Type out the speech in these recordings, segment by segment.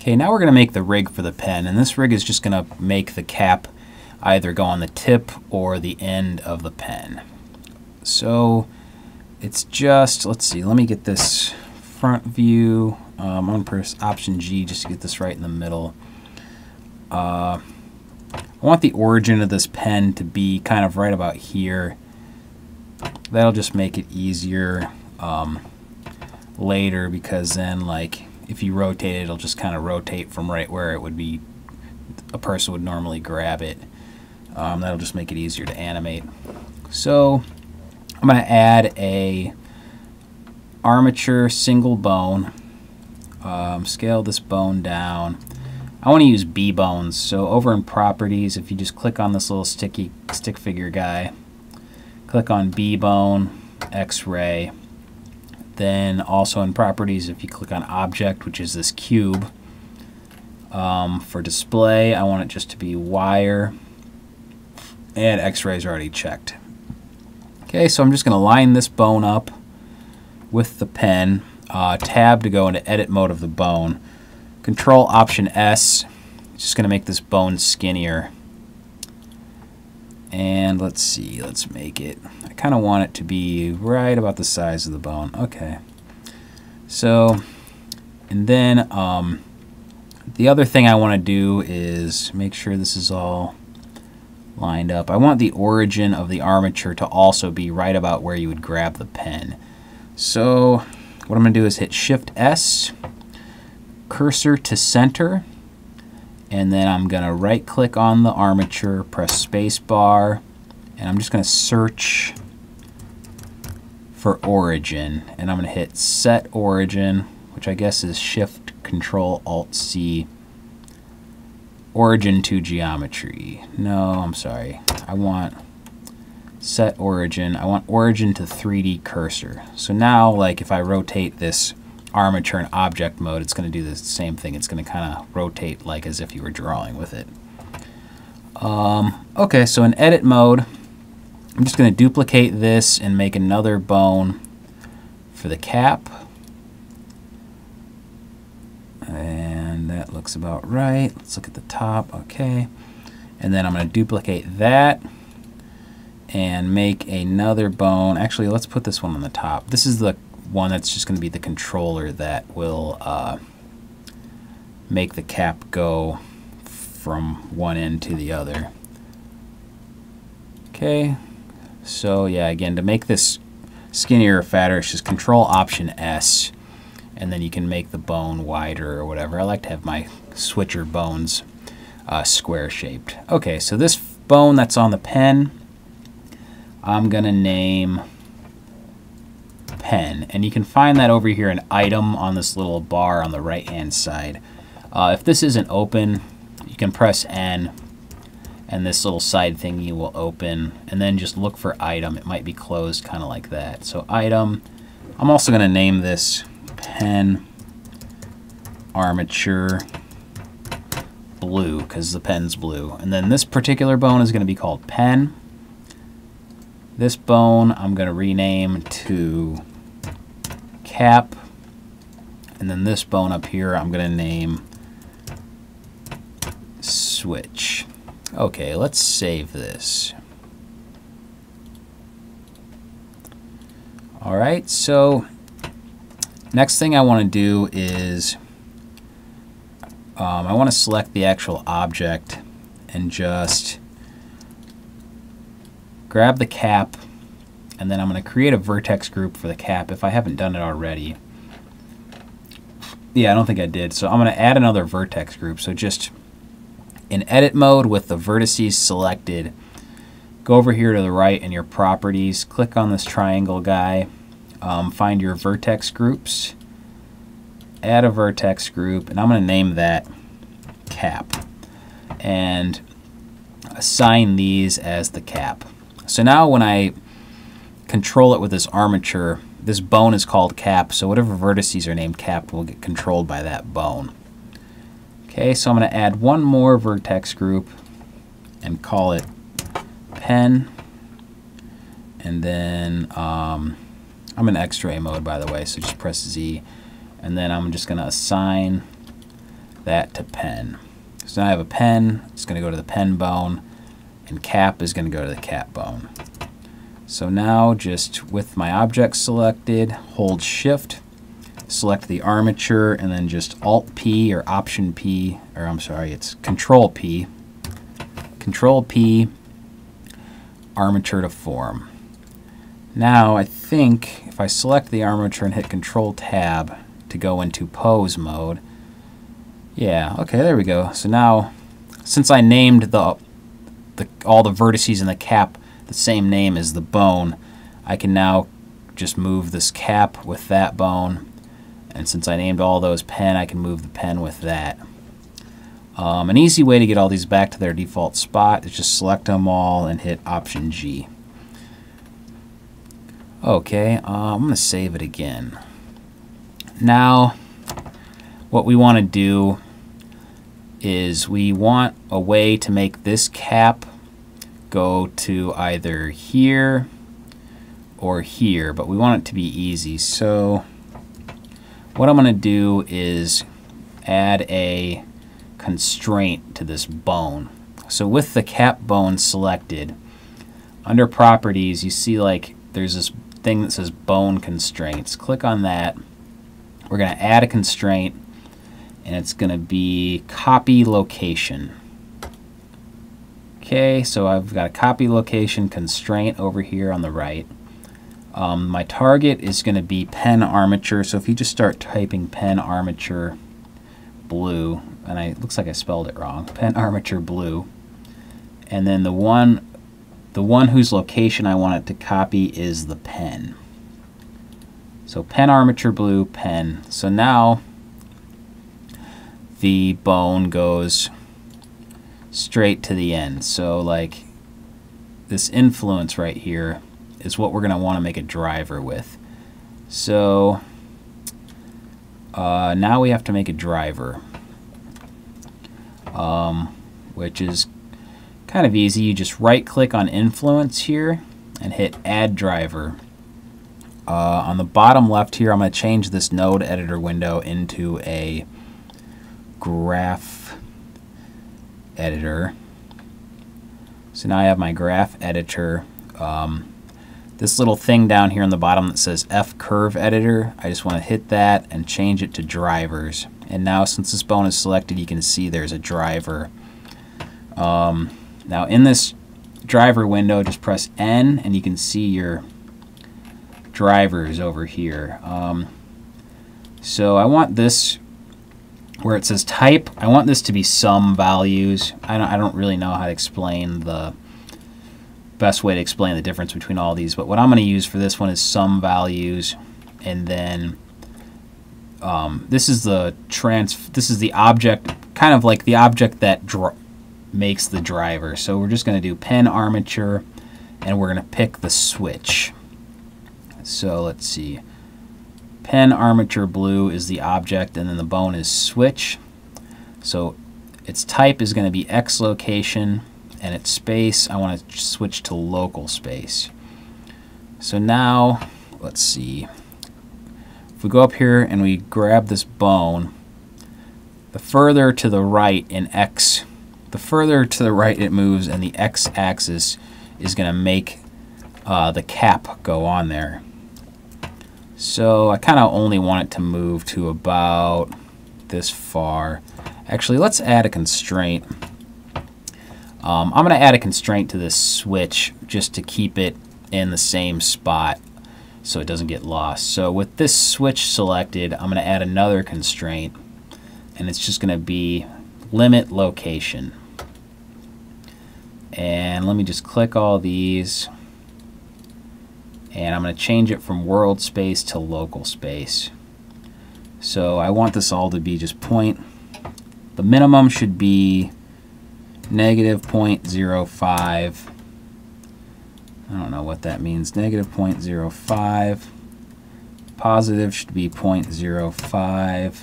Okay, now we're going to make the rig for the pen, and this rig is just going to make the cap either go on the tip or the end of the pen. So it's just, let's see, let me get this front view. Um, I'm going to press Option G just to get this right in the middle. Uh, I want the origin of this pen to be kind of right about here. That'll just make it easier um, later because then like if you rotate it, it'll just kind of rotate from right where it would be a person would normally grab it. Um, that'll just make it easier to animate. So I'm going to add a armature single bone. Um, scale this bone down. I want to use B bones. So over in properties, if you just click on this little sticky stick figure guy, click on B bone, X-ray. Then also in properties, if you click on object, which is this cube, um, for display, I want it just to be wire and x-rays are already checked. Okay, so I'm just going to line this bone up with the pen. Uh, tab to go into edit mode of the bone. Control Option S. Just going to make this bone skinnier. And let's see, let's make it. I kind of want it to be right about the size of the bone. Okay. So, and then um, the other thing I want to do is make sure this is all lined up. I want the origin of the armature to also be right about where you would grab the pen. So what I'm going to do is hit Shift S, cursor to center, and then I'm going to right click on the armature, press space bar, and I'm just going to search for origin. And I'm going to hit set origin, which I guess is Shift Control Alt C origin to geometry. No, I'm sorry. I want set origin. I want origin to 3D cursor. So now, like, if I rotate this armature in object mode, it's going to do the same thing. It's going to kind of rotate like as if you were drawing with it. Um, okay, so in edit mode, I'm just going to duplicate this and make another bone for the cap. And that looks about right. Let's look at the top. Okay. And then I'm going to duplicate that and make another bone. Actually, let's put this one on the top. This is the one that's just going to be the controller that will uh, make the cap go from one end to the other. Okay, so yeah, again, to make this skinnier or fatter, it's just Control Option S and then you can make the bone wider or whatever. I like to have my switcher bones uh, square shaped. Okay, so this bone that's on the pen, I'm going to name pen. And you can find that over here in item on this little bar on the right hand side. Uh, if this isn't open, you can press N and this little side thingy will open and then just look for item. It might be closed kind of like that. So item, I'm also going to name this pen armature blue because the pen's blue. And then this particular bone is going to be called pen. This bone I'm going to rename to cap. And then this bone up here I'm going to name switch. Okay, let's save this. Alright, so Next thing I want to do is um, I want to select the actual object and just grab the cap and then I'm going to create a vertex group for the cap if I haven't done it already. Yeah, I don't think I did. So I'm going to add another vertex group. So just in edit mode with the vertices selected, go over here to the right in your properties, click on this triangle guy, um, find your vertex groups, add a vertex group, and I'm going to name that cap, and assign these as the cap. So now when I control it with this armature, this bone is called cap, so whatever vertices are named cap will get controlled by that bone. Okay, so I'm going to add one more vertex group and call it pen, and then um, I'm in x-ray mode by the way, so just press Z. And then I'm just going to assign that to pen. So now I have a pen, it's going to go to the pen bone, and cap is going to go to the cap bone. So now just with my object selected, hold shift, select the armature, and then just Alt P or Option P, or I'm sorry, it's Control P, Control P, armature deform. Now I think if I select the armature and hit Control Tab to go into pose mode, yeah, okay, there we go. So now, since I named the, the all the vertices in the cap the same name as the bone, I can now just move this cap with that bone. And since I named all those pen, I can move the pen with that. Um, an easy way to get all these back to their default spot is just select them all and hit Option G. Okay, uh, I'm going to save it again. Now, what we want to do is we want a way to make this cap go to either here or here, but we want it to be easy. So what I'm going to do is add a constraint to this bone. So with the cap bone selected, under properties you see like there's this thing that says bone constraints. Click on that. We're going to add a constraint and it's going to be copy location. Okay, so I've got a copy location constraint over here on the right. Um, my target is going to be pen armature, so if you just start typing pen armature blue, and I, it looks like I spelled it wrong, pen armature blue, and then the one, the one whose location I want it to copy is the pen. So pen armature blue, pen. So now the bone goes straight to the end. So like this influence right here is what we're going to want to make a driver with. So uh, now we have to make a driver, um, which is kind of easy. You just right click on influence here and hit add driver. Uh, on the bottom left here, I'm going to change this node editor window into a graph editor. So now I have my graph editor. Um, this little thing down here on the bottom that says F curve editor, I just want to hit that and change it to drivers. And now since this bone is selected, you can see there's a driver. Um, now in this driver window, just press N and you can see your drivers over here. Um, so I want this where it says type, I want this to be sum values. I don't, I don't really know how to explain the best way to explain the difference between all these, but what I'm going to use for this one is sum values, and then um, this is the trans. This is the object, kind of like the object that makes the driver. So we're just going to do pen armature, and we're going to pick the switch. So let's see. Pen armature blue is the object, and then the bone is switch. So its type is going to be X location, and its space, I want to switch to local space. So now, let's see. If we go up here and we grab this bone, the further to the right in X, the further to the right it moves, and the X axis is going to make uh, the cap go on there. So I kind of only want it to move to about this far. Actually, let's add a constraint. Um, I'm going to add a constraint to this switch just to keep it in the same spot so it doesn't get lost. So with this switch selected, I'm going to add another constraint and it's just going to be limit location. And let me just click all these and I'm going to change it from world space to local space. So I want this all to be just point. The minimum should be negative 0.05. I don't know what that means. Negative 0.05. Positive should be 0.05.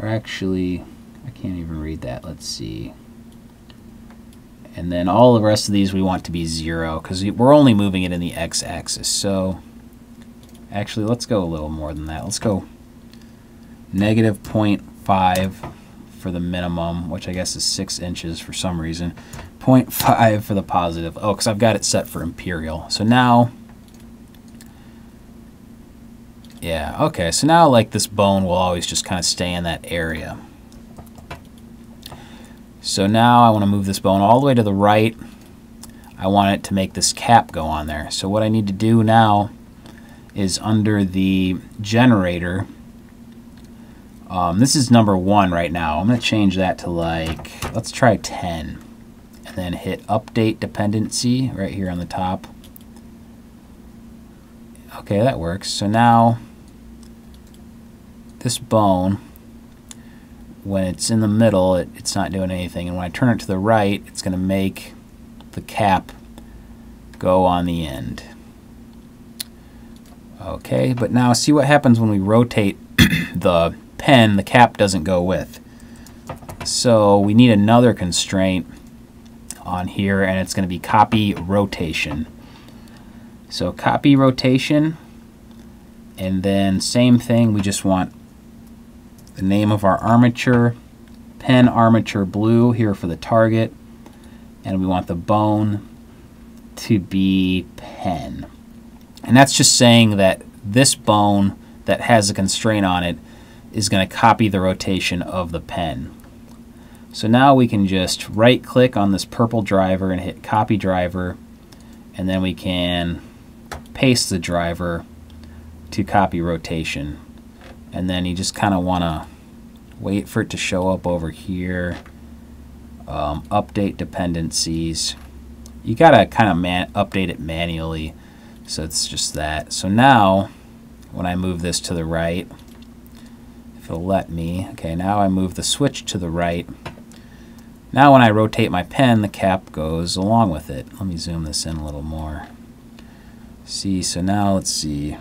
Or actually, I can't even read that. Let's see. And then all the rest of these we want to be 0 because we're only moving it in the x-axis. So actually, let's go a little more than that. Let's go negative 0.5 for the minimum, which I guess is 6 inches for some reason. 0.5 for the positive. Oh, because I've got it set for imperial. So now, yeah, okay. So now like this bone will always just kind of stay in that area. So now I want to move this bone all the way to the right. I want it to make this cap go on there. So what I need to do now is under the generator, um, this is number one right now. I'm going to change that to like, let's try 10. And then hit update dependency right here on the top. Okay, that works. So now this bone, when it's in the middle, it, it's not doing anything. And when I turn it to the right, it's going to make the cap go on the end. Okay, but now see what happens when we rotate the pen the cap doesn't go with. So we need another constraint on here and it's going to be copy rotation. So copy rotation and then same thing we just want the name of our armature pen armature blue here for the target and we want the bone to be pen. And that's just saying that this bone that has a constraint on it is going to copy the rotation of the pen. So now we can just right click on this purple driver and hit copy driver and then we can paste the driver to copy rotation and then you just kind of want to wait for it to show up over here um, update dependencies you gotta kind of man update it manually so it's just that so now when I move this to the right if it'll let me. Okay, now I move the switch to the right. Now when I rotate my pen, the cap goes along with it. Let me zoom this in a little more. See, so now let's see.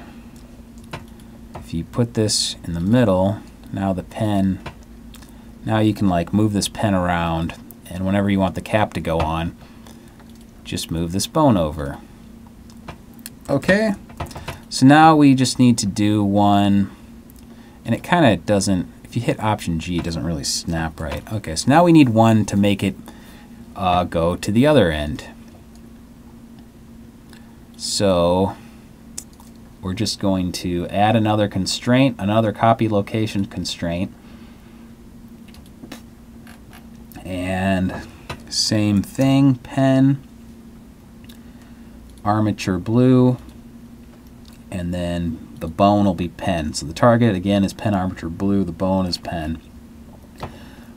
If you put this in the middle, now the pen, now you can like move this pen around and whenever you want the cap to go on, just move this bone over. Okay, so now we just need to do one and it kind of doesn't, if you hit Option G, it doesn't really snap right. Okay, so now we need one to make it uh, go to the other end. So we're just going to add another constraint, another copy location constraint. And same thing, pen, armature blue, and then the bone will be pen. So the target, again, is pen armature blue. The bone is pen.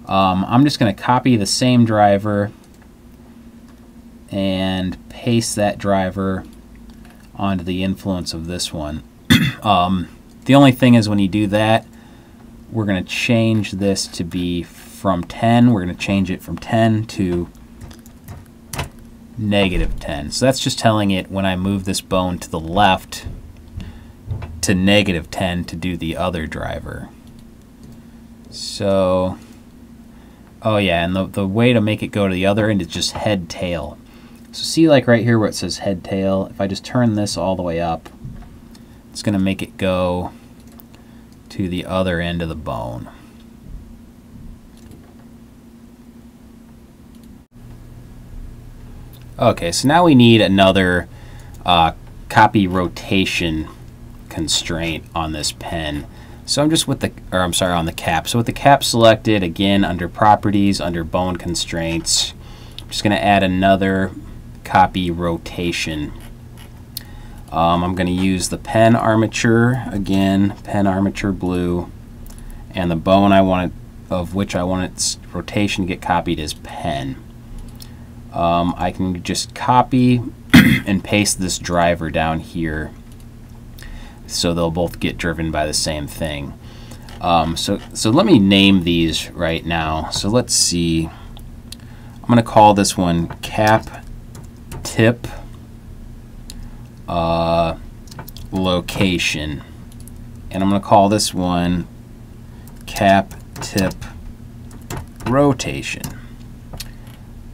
Um, I'm just going to copy the same driver and paste that driver onto the influence of this one. um, the only thing is when you do that, we're going to change this to be from 10. We're going to change it from 10 to negative 10. So that's just telling it when I move this bone to the left, to negative 10 to do the other driver. So, oh yeah, and the, the way to make it go to the other end is just head tail. So see like right here where it says head tail, if I just turn this all the way up, it's going to make it go to the other end of the bone. Okay, so now we need another uh, copy rotation constraint on this pen. So I'm just with the, or I'm sorry, on the cap. So with the cap selected, again, under properties, under bone constraints, I'm just going to add another copy rotation. Um, I'm going to use the pen armature, again, pen armature blue, and the bone I want it, of which I want its rotation to get copied is pen. Um, I can just copy and paste this driver down here so they'll both get driven by the same thing. Um, so, so let me name these right now. So let's see. I'm going to call this one cap tip uh, location. And I'm going to call this one cap tip rotation.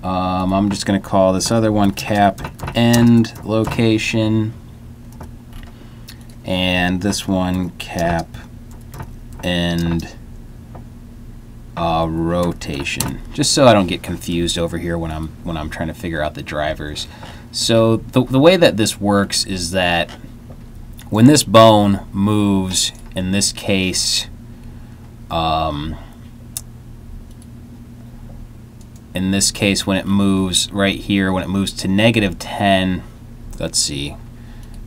Um, I'm just going to call this other one cap end location and this one cap end uh, rotation, just so I don't get confused over here when I'm when I'm trying to figure out the drivers. So the, the way that this works is that when this bone moves, in this case, um, in this case when it moves right here, when it moves to negative 10, let's see.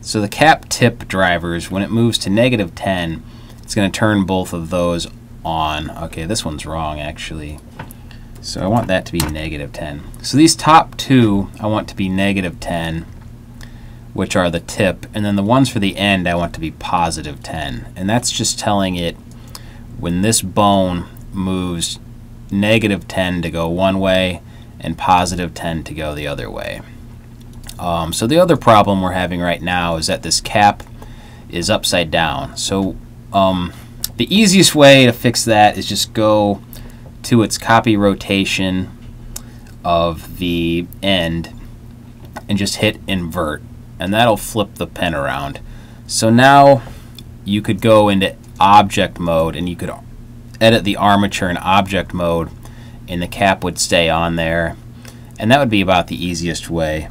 So the cap tip drivers, when it moves to negative 10, it's going to turn both of those on. Okay, this one's wrong actually. So I want that to be negative 10. So these top two I want to be negative 10, which are the tip, and then the ones for the end I want to be positive 10. And that's just telling it when this bone moves negative 10 to go one way and positive 10 to go the other way. Um, so the other problem we're having right now is that this cap is upside down. So um, the easiest way to fix that is just go to its copy rotation of the end and just hit invert and that'll flip the pen around. So now you could go into object mode and you could edit the armature in object mode and the cap would stay on there and that would be about the easiest way.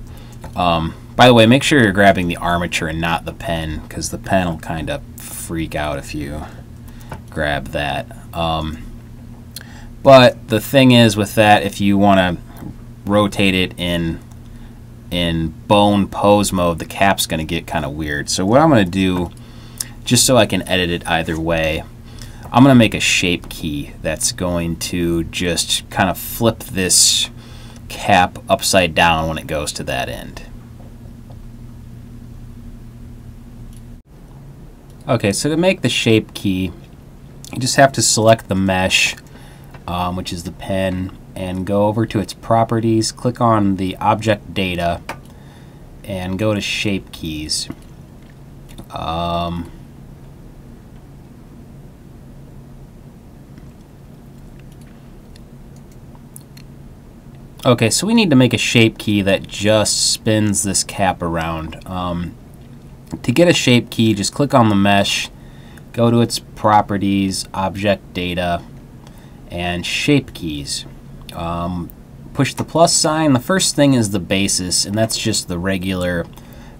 Um, by the way, make sure you're grabbing the armature and not the pen because the pen will kind of freak out if you grab that. Um, but the thing is with that, if you want to rotate it in in bone pose mode, the cap's going to get kind of weird. So what I'm going to do, just so I can edit it either way, I'm going to make a shape key that's going to just kind of flip this cap upside down when it goes to that end. Okay, so to make the shape key, you just have to select the mesh, um, which is the pen, and go over to its properties, click on the object data, and go to shape keys. Um, okay, so we need to make a shape key that just spins this cap around. Um, to get a shape key, just click on the mesh, go to its properties, object data, and shape keys. Um, push the plus sign. The first thing is the basis, and that's just the regular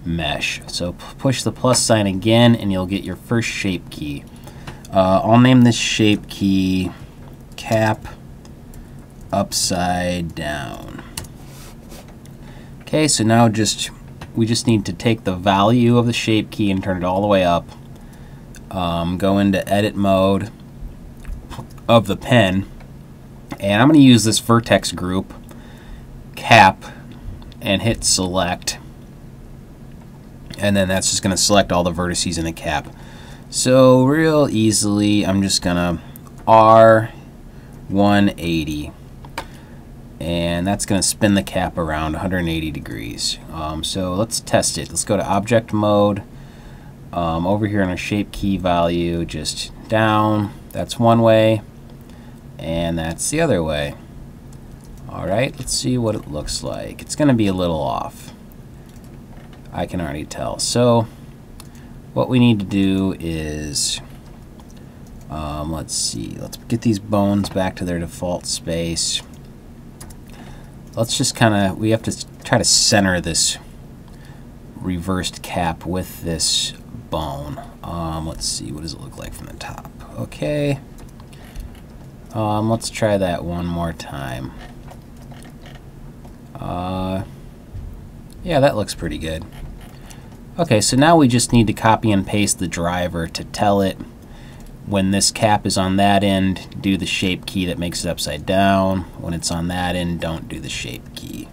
mesh. So push the plus sign again, and you'll get your first shape key. Uh, I'll name this shape key cap upside down. Okay, so now just we just need to take the value of the shape key and turn it all the way up. Um, go into edit mode of the pen and I'm going to use this vertex group cap and hit select and then that's just going to select all the vertices in the cap. So real easily I'm just going to R180 and that's going to spin the cap around 180 degrees. Um, so let's test it. Let's go to object mode. Um, over here in our shape key value, just down. That's one way, and that's the other way. All right, let's see what it looks like. It's going to be a little off. I can already tell. So what we need to do is, um, let's see, let's get these bones back to their default space let's just kind of, we have to try to center this reversed cap with this bone. Um, let's see, what does it look like from the top? Okay. Um, let's try that one more time. Uh, yeah, that looks pretty good. Okay, so now we just need to copy and paste the driver to tell it when this cap is on that end, do the shape key that makes it upside down. When it's on that end, don't do the shape key.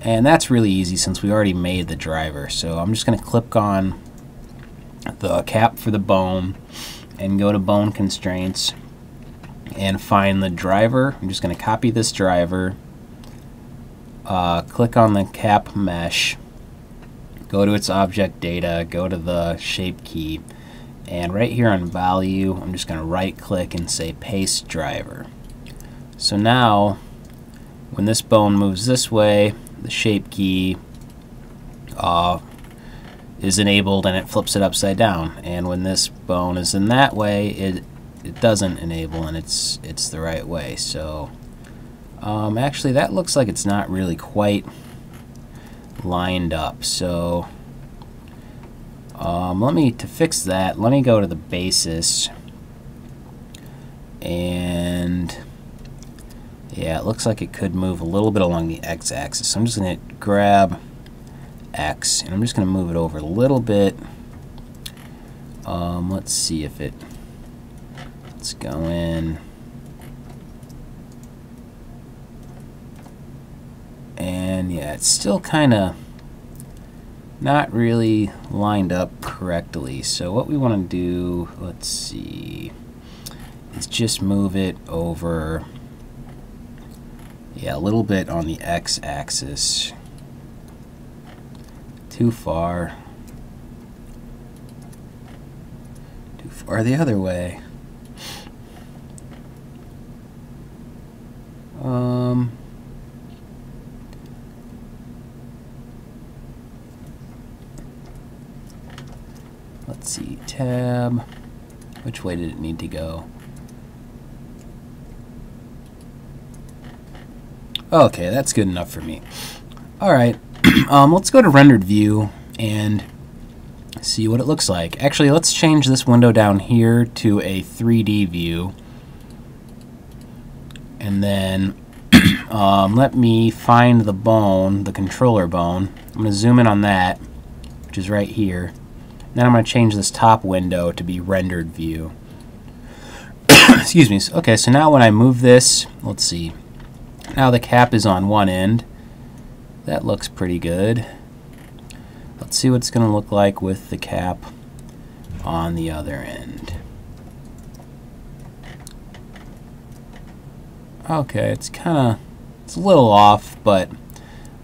And that's really easy since we already made the driver. So I'm just going to click on the cap for the bone and go to bone constraints and find the driver. I'm just going to copy this driver, uh, click on the cap mesh, go to its object data, go to the shape key, and right here on value, I'm just going to right click and say paste driver. So now, when this bone moves this way, the shape key uh, is enabled and it flips it upside down. And when this bone is in that way, it it doesn't enable and it's it's the right way. So um, actually that looks like it's not really quite lined up. So um, let me, to fix that, let me go to the basis and yeah, it looks like it could move a little bit along the x-axis. So I'm just going to grab x and I'm just going to move it over a little bit. Um, let's see if it, let's go in. And yeah, it's still kind of not really lined up correctly. So what we want to do, let's see, is just move it over, yeah, a little bit on the x-axis. Too far. Too far the other way. Um... Let's see, tab. Which way did it need to go? Okay, that's good enough for me. Alright, um, let's go to rendered view and see what it looks like. Actually, let's change this window down here to a 3D view. And then um, let me find the bone, the controller bone. I'm going to zoom in on that, which is right here. Then I'm going to change this top window to be rendered view. Excuse me. Okay, so now when I move this, let's see. Now the cap is on one end. That looks pretty good. Let's see what it's going to look like with the cap on the other end. Okay, it's kind of, it's a little off, but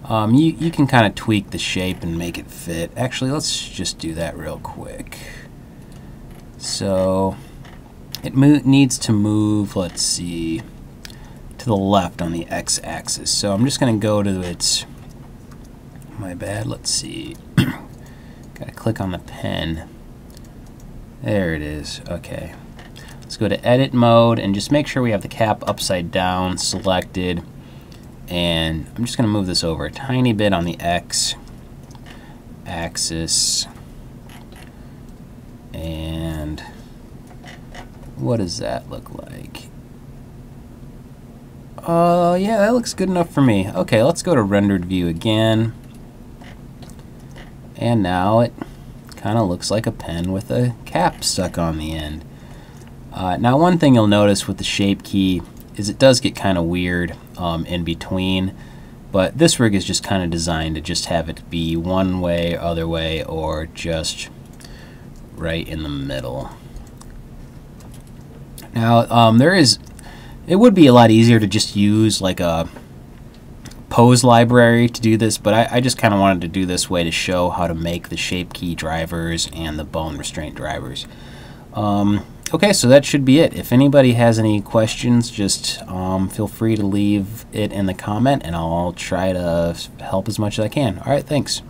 um, you, you can kind of tweak the shape and make it fit. Actually, let's just do that real quick. So it needs to move, let's see, to the left on the x-axis. So I'm just going to go to its, my bad, let's see. Got to click on the pen. There it is. Okay. Let's go to edit mode and just make sure we have the cap upside down selected and I'm just to move this over a tiny bit on the X axis and what does that look like? Uh, yeah, that looks good enough for me. Okay, let's go to rendered view again. And now it kind of looks like a pen with a cap stuck on the end. Uh, now one thing you'll notice with the shape key is it does get kind of weird um, in between. But this rig is just kind of designed to just have it be one way, other way, or just right in the middle. Now, um, there is, it would be a lot easier to just use like a pose library to do this, but I, I just kind of wanted to do this way to show how to make the shape key drivers and the bone restraint drivers. Um, okay, so that should be it. If anybody has any questions, just um, feel free to leave it in the comment, and I'll try to help as much as I can. All right, thanks.